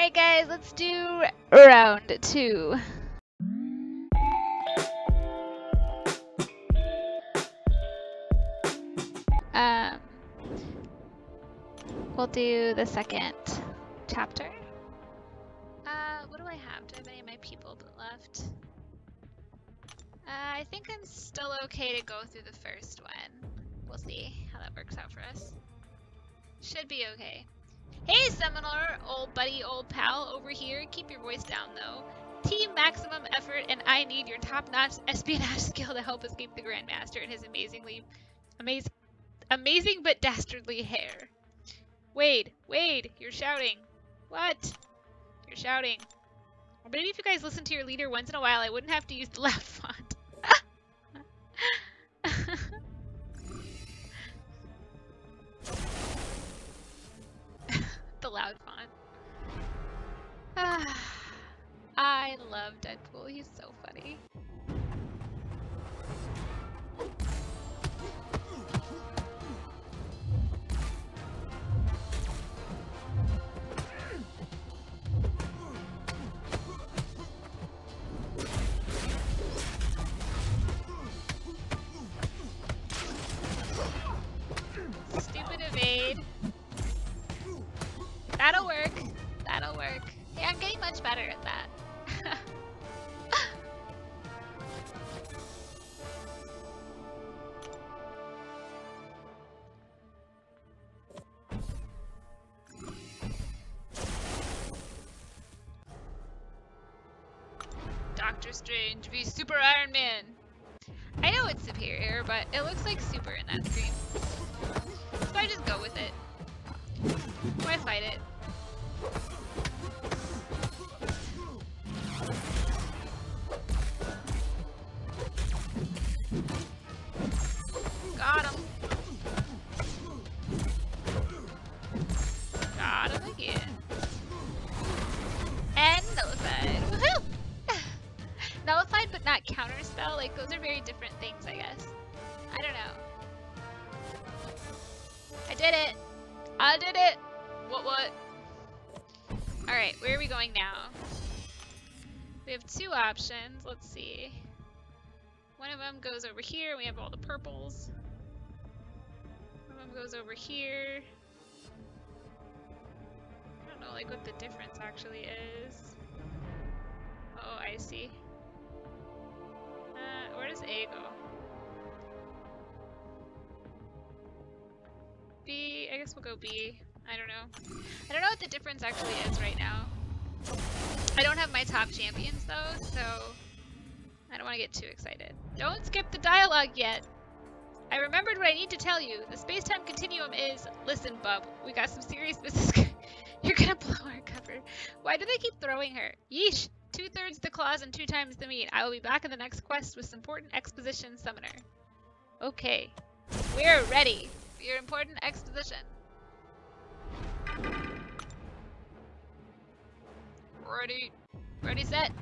Alright guys, let's do round two. Um, we'll do the second chapter. Uh, what do I have? Do I have any of my people left? Uh, I think I'm still okay to go through the first one. We'll see how that works out for us. Should be okay. Hey, Summoner, old buddy, old pal, over here. Keep your voice down, though. Team maximum effort, and I need your top-notch espionage skill to help escape the Grandmaster and his amazingly, amazing, amazing but dastardly hair. Wade, Wade, you're shouting. What? You're shouting. Maybe if you guys listen to your leader once in a while, I wouldn't have to use the loud font. Doctor Strange v Super Iron Man. I know it's superior, but it looks like super in that screen. So I just go with it. Why fight it? Options. Let's see. One of them goes over here. We have all the purples. One of them goes over here. I don't know like what the difference actually is. Oh, I see. Uh, where does A go? B, I guess we'll go B. I don't know. I don't know what the difference actually is right now. I don't have my top champions though, so I don't want to get too excited. Don't skip the dialogue yet. I remembered what I need to tell you. The space-time continuum is... Listen, bub, we got some serious business. You're gonna blow our cover. Why do they keep throwing her? Yeesh! Two-thirds the claws and two times the meat. I will be back in the next quest with some important exposition summoner. Okay. We're ready for your important exposition. Ready. Ready, set.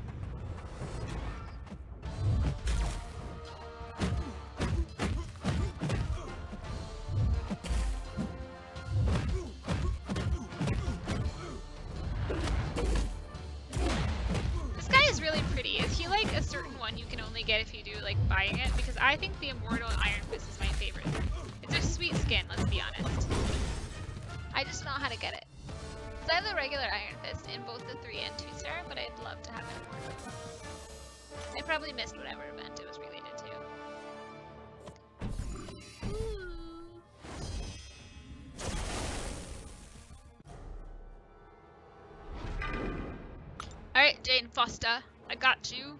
This guy is really pretty. Is he like a certain one you can only get if you do like buying it? Because I think the Immortal Iron Fist is my favorite. It's a sweet skin, let's be honest. I just know how to get it. So I have the regular Iron Fist in both the 3 and 2 star, but I'd love to have it. I probably missed whatever event it was related to. Alright, Jane Foster, I got you.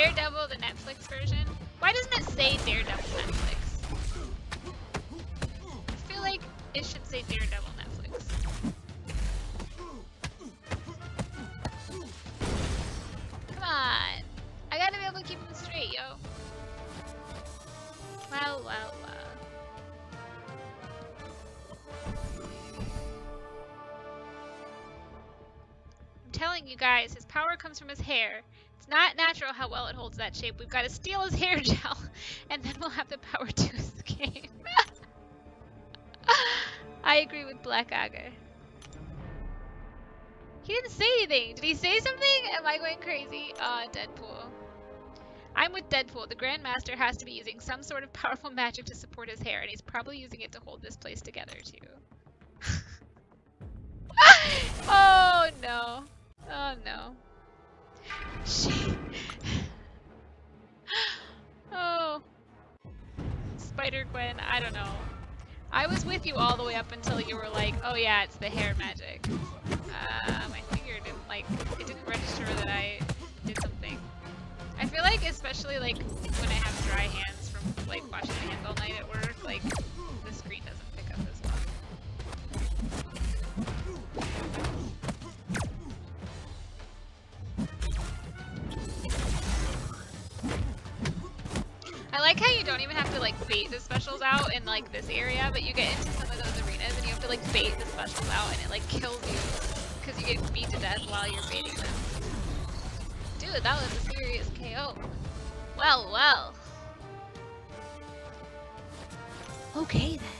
Daredevil, the Netflix version. Why doesn't it say Daredevil Netflix? I feel like it should say Daredevil Netflix. Come on. I gotta be able to keep them straight, yo. Well, well, well. I'm telling you guys, his power comes from his hair. Natural how well it holds that shape. We've got to steal his hair gel, and then we'll have the power to escape. I agree with Blackagar. He didn't say anything. Did he say something? Am I going crazy? Ah, uh, Deadpool. I'm with Deadpool. The Grandmaster has to be using some sort of powerful magic to support his hair, and he's probably using it to hold this place together, too. oh, no. Oh, no. She... oh. Spider-Gwen, I don't know. I was with you all the way up until you were like, oh yeah, it's the hair magic. Um, I figured like, it didn't register that I did something. I feel like, especially like when I have dry hands from like washing my hands all night at work, like I like how you don't even have to like bait the specials out in like this area, but you get into some of those arenas and you have to like bait the specials out and it like kills you because you get beat to death while you're baiting them. Dude, that was a serious KO. Well, well. Okay then.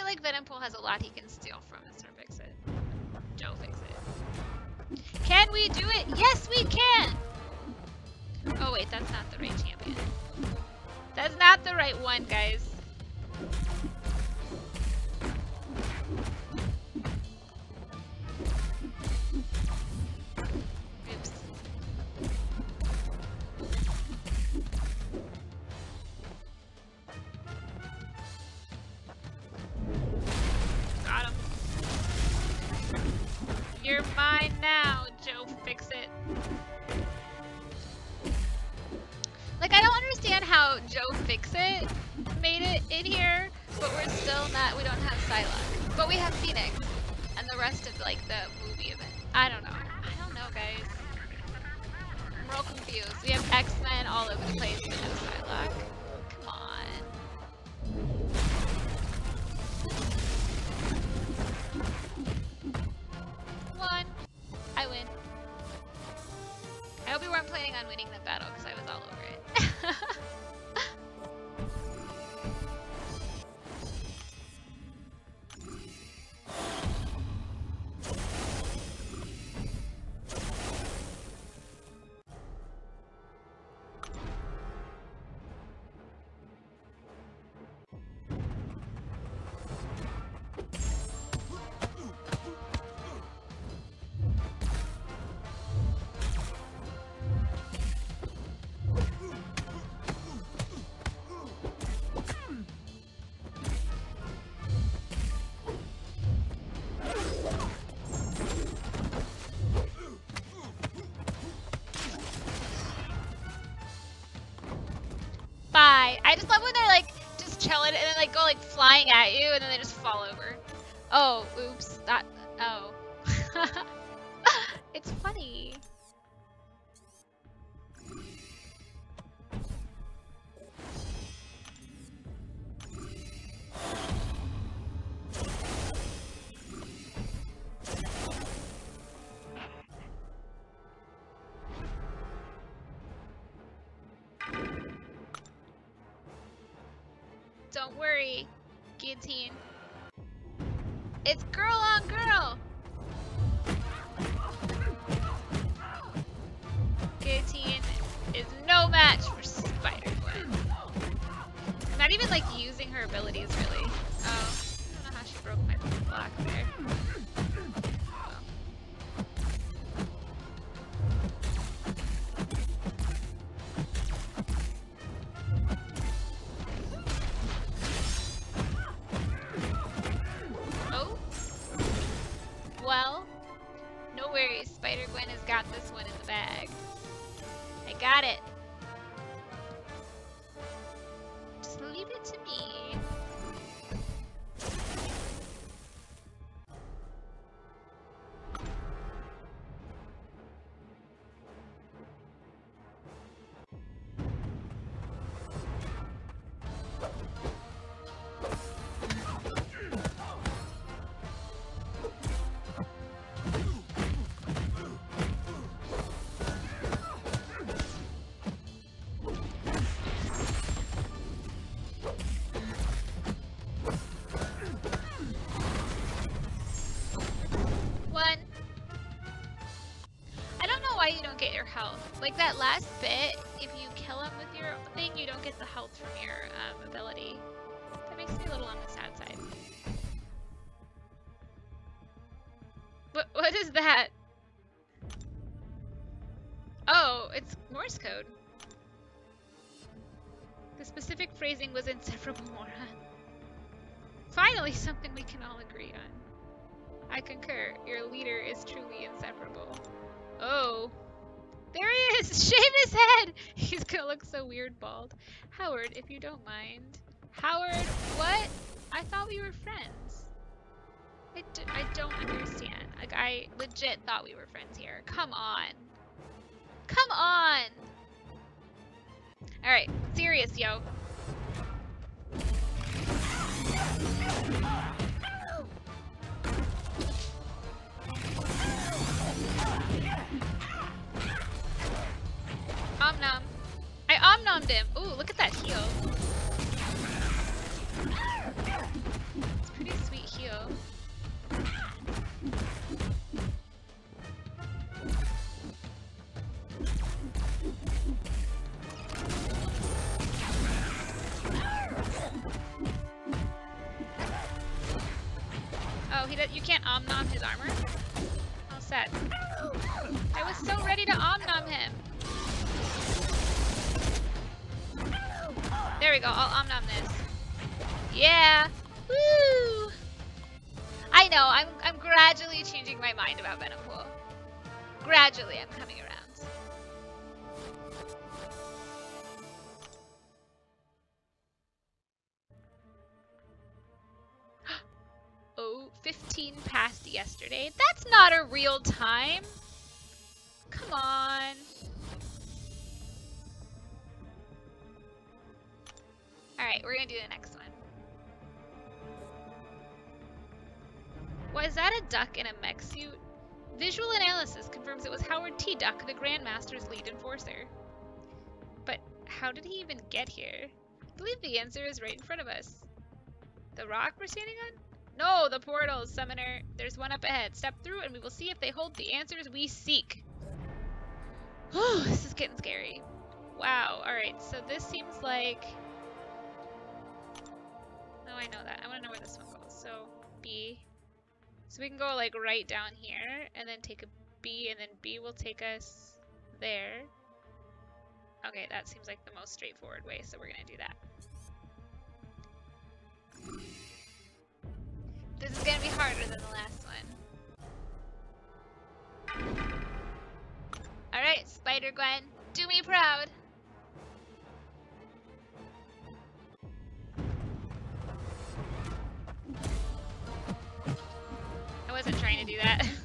feel like Venompool has a lot he can steal from Mr. Fix-It. Joe Fix-It. Can we do it? Yes, we can! Oh wait, that's not the right champion. That's not the right one, guys. confused. We have X-Men all over the place and no Psylocke. Come on. Come on. I win. I hope we weren't planning on winning the battle like go like flying at you and then they just fall over. Oh, oops. Like that last bit, if you kill him with your thing, you don't get the health from your um, ability. That makes me a little on the sad side. What, what is that? Oh, it's Morse code. The specific phrasing was inseparable, moron. Finally, something we can all agree on. I concur. Your leader is truly inseparable. Oh. There he is! Shave his head! He's gonna look so weird bald. Howard, if you don't mind. Howard, what? I thought we were friends. I d I don't understand. Like, I legit thought we were friends here. Come on. Come on! Alright, serious, yo. Omnommed him. Ooh, look at that heal. It's pretty sweet heal. Oh, he does, you can't omnom his armor? All set. I was so ready to omnom him. There we go. I'll omnom this. Yeah. Woo! I know. I'm I'm gradually changing my mind about Venompool. Gradually, I'm coming around. oh, 15 past yesterday. That's not a real time. Come on. Alright, we're gonna do the next one. Was that a duck in a mech suit? Visual analysis confirms it was Howard T. Duck, the Grandmaster's lead enforcer. But how did he even get here? I believe the answer is right in front of us. The rock we're standing on? No, the portal, Summoner. There's one up ahead. Step through and we will see if they hold the answers we seek. Oh, this is getting scary. Wow, alright, so this seems like... I know that. I want to know where this one goes. So, B. So we can go like right down here and then take a B and then B will take us there. Okay, that seems like the most straightforward way, so we're gonna do that. This is gonna be harder than the last one. Alright, Spider-Gwen, do me proud. do that.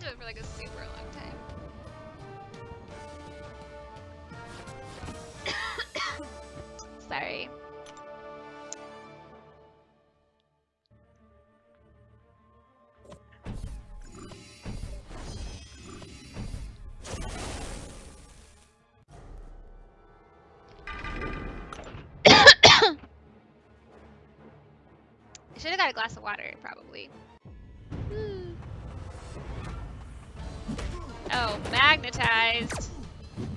I held on to it for like a super long time. Sorry. I should have got a glass of water, probably. Oh, magnetized.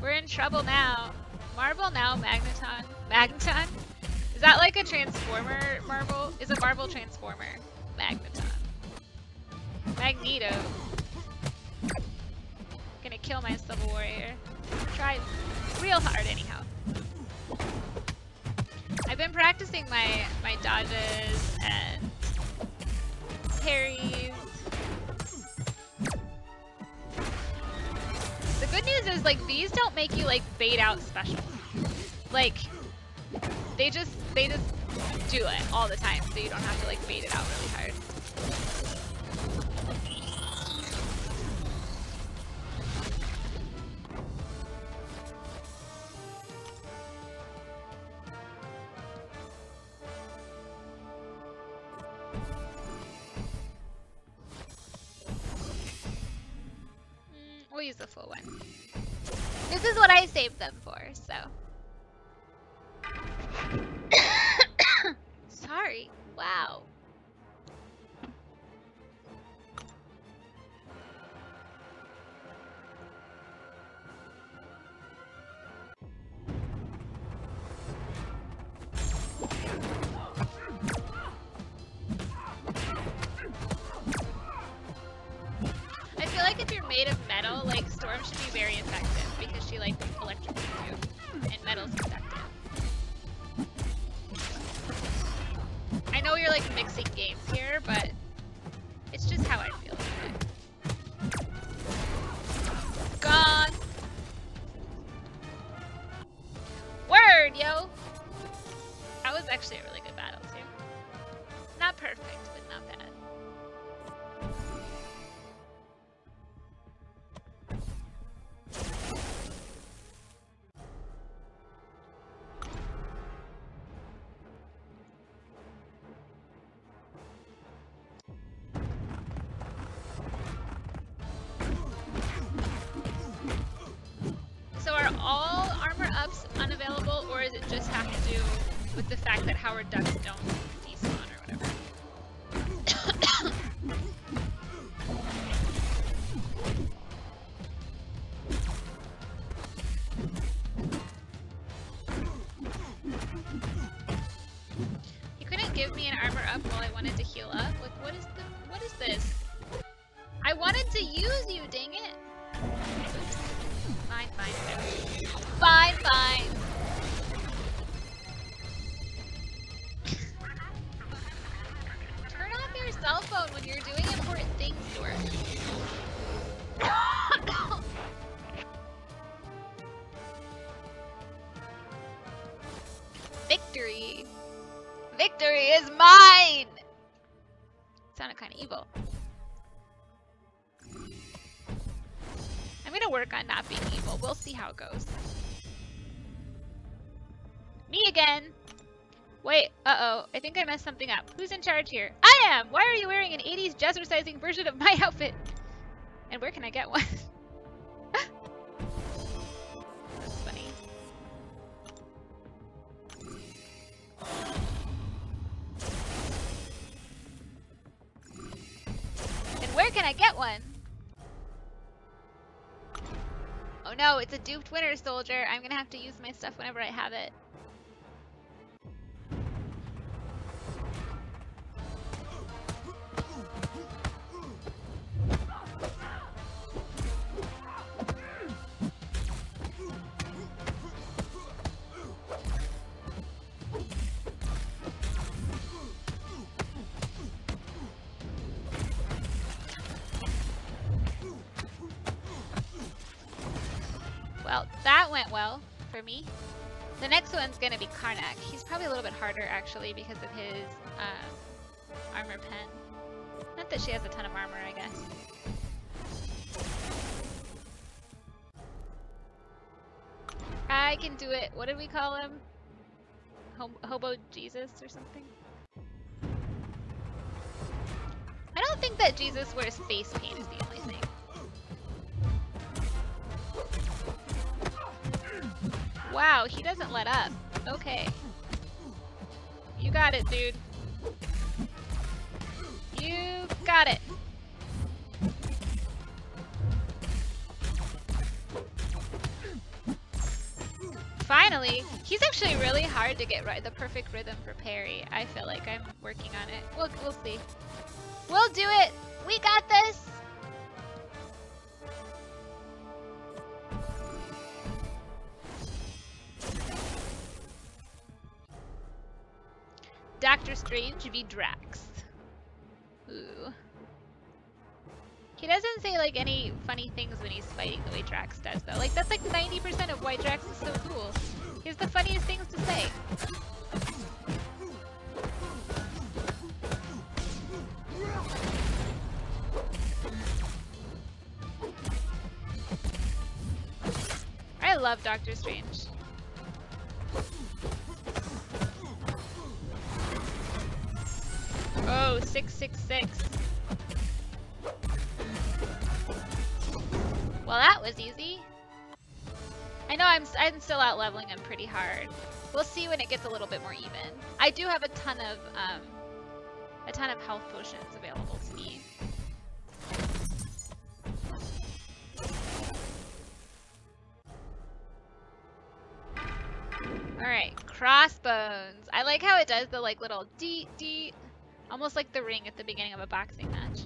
We're in trouble now. Marvel NOW, magneton. Magneton? Is that like a transformer marble? Is a marble transformer? Magneton. Magneto. Gonna kill my Civil Warrior. Try real hard anyhow. I've been practicing my my dodges and parries. Good news is like these don't make you like bait out special. Like they just they just do it all the time, so you don't have to like bait it out really hard. Wow. I feel like if you're made of metal, like Storm should be very effective because she like just have to do with the fact that Howard Ducks don't see how it goes. Me again! Wait, uh-oh. I think I messed something up. Who's in charge here? I am! Why are you wearing an 80s jazzercising version of my outfit? And where can I get one? That's funny. And where can I get one? No, it's a duped winter soldier. I'm gonna have to use my stuff whenever I have it. Me. The next one's gonna be Karnak. He's probably a little bit harder actually because of his um, armor pen. Not that she has a ton of armor, I guess. I can do it. What did we call him? Hobo Jesus or something? I don't think that Jesus wears face paint is the only thing. Wow, he doesn't let up. Okay. You got it, dude. You got it. Finally, he's actually really hard to get right the perfect rhythm for parry. I feel like I'm working on it. We'll we'll see. We'll do it. We got this. Doctor Strange v Drax. Ooh. He doesn't say like any funny things when he's fighting the way Drax does though. Like that's like 90% of why Drax is so cool. He has the funniest things to say. I love Doctor Strange. 666. Well, that was easy. I know I'm, I'm still out leveling him pretty hard. We'll see when it gets a little bit more even. I do have a ton of, um, a ton of health potions available to me. Alright, crossbones. I like how it does the like little dee dee Almost like the ring at the beginning of a boxing match.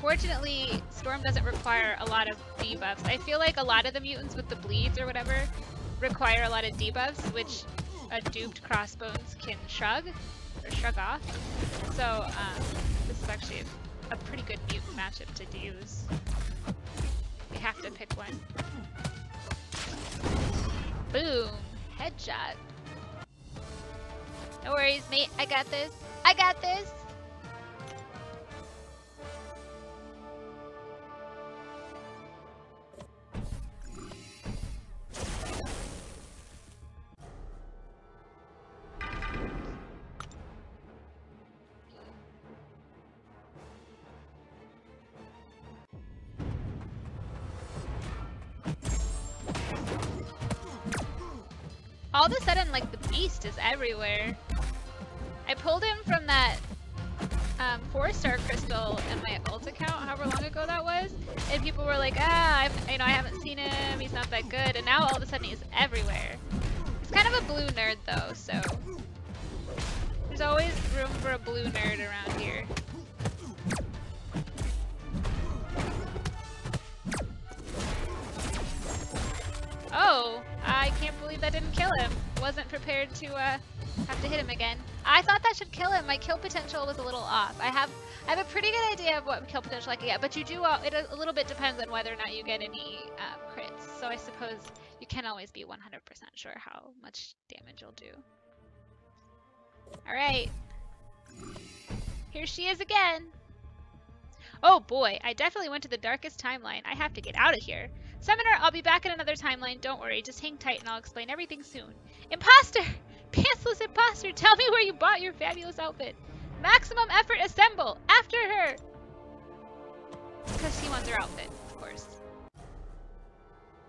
Fortunately, Storm doesn't require a lot of debuffs. I feel like a lot of the mutants with the bleeds or whatever require a lot of debuffs, which a duped crossbones can shrug or shrug off. So um, this is actually a, a pretty good mutant matchup to use. We have to pick one. Boom headshot. No worries, mate. I got this. I got this. All of a sudden, like, the beast is everywhere. I pulled him from that um, four-star crystal in my ult account, however long ago that was, and people were like, ah, I've, you know, I haven't seen him, he's not that good, and now all of a sudden he's everywhere. He's kind of a blue nerd, though, so there's always room for a blue nerd around here. Kill him. Wasn't prepared to uh, have to hit him again. I thought that should kill him. My kill potential was a little off. I have I have a pretty good idea of what kill potential I can get, but you do, uh, it a little bit depends on whether or not you get any uh, crits. So I suppose you can't always be 100% sure how much damage you'll do. Alright. Here she is again. Oh boy, I definitely went to the darkest timeline. I have to get out of here. Summoner, I'll be back in another timeline. Don't worry, just hang tight and I'll explain everything soon. Imposter! Pantsless imposter, tell me where you bought your fabulous outfit. Maximum effort assemble! After her! Because she wants her outfit, of course.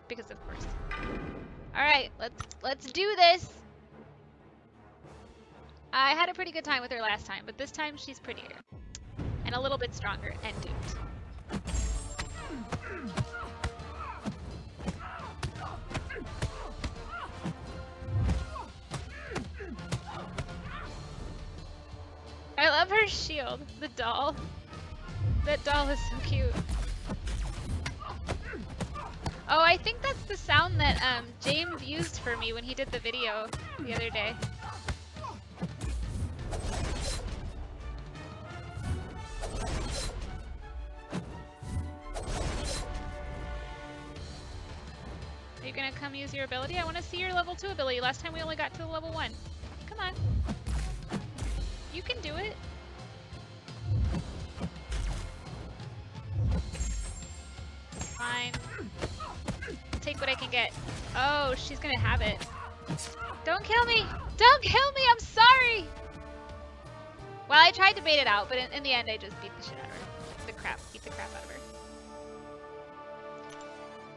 Because of course. Alright, let's let's do this! I had a pretty good time with her last time, but this time she's prettier. and a little bit stronger and duped. Her shield, the doll. That doll is so cute. Oh, I think that's the sound that um, James used for me when he did the video the other day. Are you gonna come use your ability? I want to see your level 2 ability. Last time we only got to level 1. I'm sorry! Well, I tried to bait it out, but in, in the end, I just beat the shit out of her. The crap. Beat the crap out of her.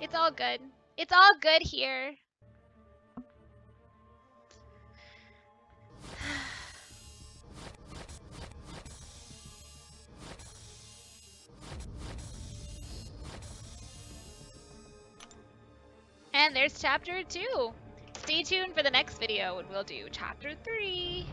It's all good. It's all good here. And there's chapter two. Stay tuned for the next video when we'll do chapter three.